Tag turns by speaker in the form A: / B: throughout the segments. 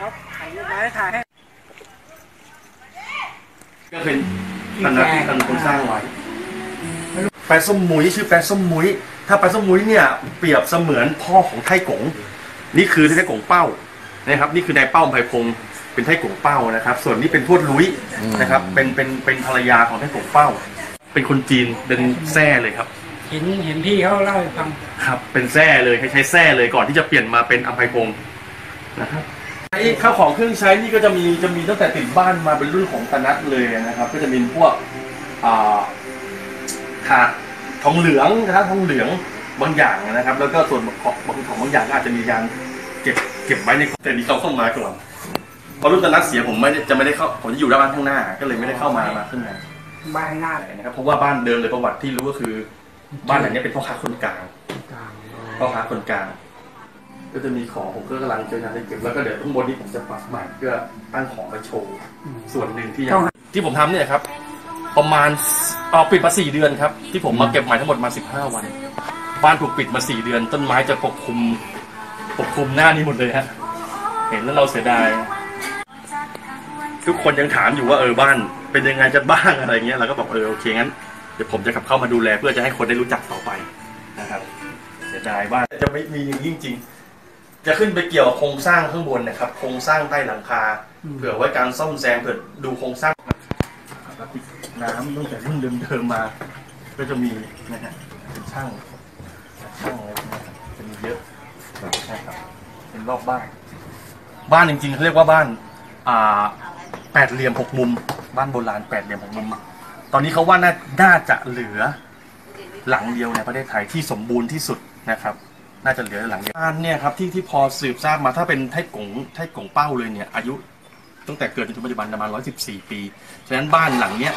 A: ครับถ่ายรูปมาให้ถ่ายให้
B: ก็เป็นตำนานที่ทางคนสร้างไว้แปรส้มมุ้ยชื่อแปรส้มมุ้ยถ้าแปรส้มมุ้ยเนี่ยเปรียบเสมือนพ่อของไทกงนี่คือไทกงเป้านะครับ นี่คือนายเป้าไพพงศ์เป็นไทกงเป้านะครับ ส่วนนี้เป็นทวดลุยนะครับ เป็นเป็นเป็นภรรยาของไทกงเป้า เป็นคนจีนเป็นแซ่เลยครับ
A: เห็นเห็นพี่เขาเล่าให้ฟัง
B: ครับ เป็นแซ่เลยให้ใช้แซ่เลยก่อนที่จะเปลี่ยนมาเป็นอัมไพพงศ์นะครับ ไอ้ข้าวของเครื่องใช้นี่ก็จะมีจะมีตั้งแต่ติดบ้านมาเป็นรุ่นของตนัดเลยนะครับ ก็จะมีพวกอ่าถาดทองเหลืองนะครับทองเหลืองบางอย่างนะครับ แล้วก็ส่วนของบางของบางอย่างก็อาจจะมีการเก็บเก็บไว้ในแต่นี้เขาเข้ามาก่อนพอรุ่นตนัดเสียผมไม่ได้จะไม่ได้เข้าผมจะอยู่ด้านข้างหน้า ก็เลยไม่ได้เข้ามามาขึ้นมา
A: บ้านหน้า
B: นะครับเพราะว่าบ้านเดิมเลยประวัติที่รู้ก็คือ บ้านหลังนี้เป็นพ่อค้าคนกลาง
A: กลาง
B: พ่อค้าคนกลาง ก็จะมีของผมก็กำลังเจองานได้เก็บแล้วก็เดี๋ยวข้างบนนี้ผมจะปรับใหม่เพื่อตั้งของไปโชว์ส่วนหนึ่งที่ยังที่ผมทำเนี่ยครับ ประมาณเออปิดมาสี่เดือนครับ ที่ผมมาเก็บใหม่ทั้งหมดมาสิบห้าวัน บ้านถูกปิดมาสี่เดือน ต้นไม้จะปกคลุมปกคลุมหน้านี้หมดเลยฮะเห็นแล้วเราเสียดาย ทุกคนยังถามอยู่ว่าเออบ้าน เป็นยังไงจะบ้างอะไรเงี้ยเราก็บอกเออโอเคงั้นเดี๋ยวผมจะกลับเข้ามาดูแล เพื่อจะให้คนได้รู้จักต่อไปนะครับเสียดายบ้านจะไม่มีอย่างนี้จริงๆ จะขึ้นไปเกี่ยวกับโครงสร้างข้างบนนะครับ โครงสร้างใต้หลังคา เผื่อไว้การซ่อมแซมเผื่อดูโครงสร้างน้ำตั้งแต่รุ่นเดิมๆมา ก็จะมีนะฮะเป็นช่างช่างอะไรพวกนี้ครับจะมีเยอะใช่ครับเป็นรอบบ้าน บ้านจริงๆเขาเรียกว่าบ้านอ่าแปดเหลี่ยมหกมุม บ้านโบราณแปดเหลี่ยมหกมุม ตอนนี้เขาว่าน่าน่าจะเหลือหลังเดียวในประเทศไทยที่สมบูรณ์ที่สุดนะครับ น่าจะเหลือหลังเดียวบ้านเนี่ยครับที่ที่พอสืบทราบมาถ้าเป็นไทกงไทกงเป้าเลยเนี่ยอายุตั้งแต่เกิดจนถึงปัจจุบันประมาณ 114 ปี ฉะนั้นบ้านหลังเนี้ย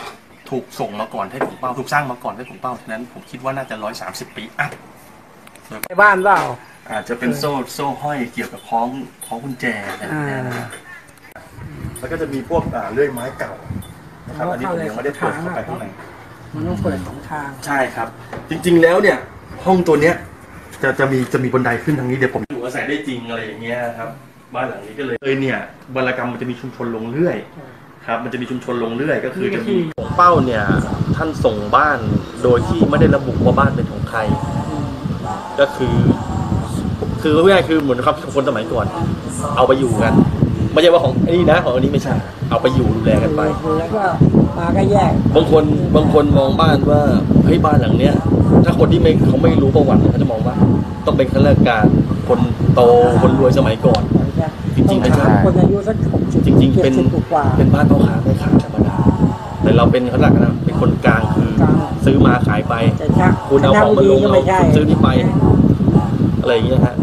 B: ถูกส่งมาก่อนไทกงเป้าถูกสร้างมาก่อนไทกงเป้า ฉะนั้นผมคิดว่าน่าจะ 130 ปีอะ
A: ในบ้านเปล่า
B: อาจจะเป็นโซ่โซ่ห้อยเกี่ยวกับคล้องคล้องกุญแจอะไรอย่างเงี้ยนะแล้วก็จะมีพวกอ่าเลื่อยไม้เก่านะครับอันนี้ผมยังไม่ได้เปิดเข้าไปข้างใน
A: มันต้องเปิดสองทาง
B: ใช่ครับ จริงๆแล้วเนี่ย ห้องตัวเนี้ย จะจะมีจะมีบันไดขึ้นทางนี้เดี๋ยวผมอยู่อาศัยได้จริงอะไรอย่างเงี้ยครับ บ้านหลังนี้ก็เลยเลยเนี่ยบรรกรรมมันจะมีชุมชนลงเรื่อยครับ มันจะมีชุมชนลงเรื่อยก็คือจะมีเป้าเนี่ยท่านส่งบ้านโดยที่ไม่ได้ระบุว่าบ้านเป็นของใคร ก็คือ คือพูดง่ายๆคือเหมือนความคิดของคนสมัยก่อน เอาไปอยู่กัน ไม่ใช่ว่าของไอ้นี่นะของอันนี้ไม่ใช่เอาไปอยู่ดูแลกันไป
A: แล้วก็มาก็แยก
B: บางคนบางคนมองบ้านว่าเฮ้ยบ้านหลังเนี้ย ถ้าคนที่ไม่เขาไม่รู้ประวัติเขาจะมองว่า ต้องเป็นข้าราชการคนโตคนรวยสมัยก่อน จริงๆไม่ใช่
A: คนอายุสักหกสิบ
B: จริง ๆ เป็น
A: จ็ดสิบกว่า
B: เป็นบ้านพ่อค้าแม่ค้าธรรมดาแต่เราเป็นเขาหลักนะเป็นคนกลางคือก
A: ลาง
B: ซื้อมาขายไป
A: จะชัก
B: คุณเอาของมาลง
A: ก็
B: เรา
A: ไม่ใช่
B: คุณซื้อนี่ไป อะไรอย่างเงี้ยฮะ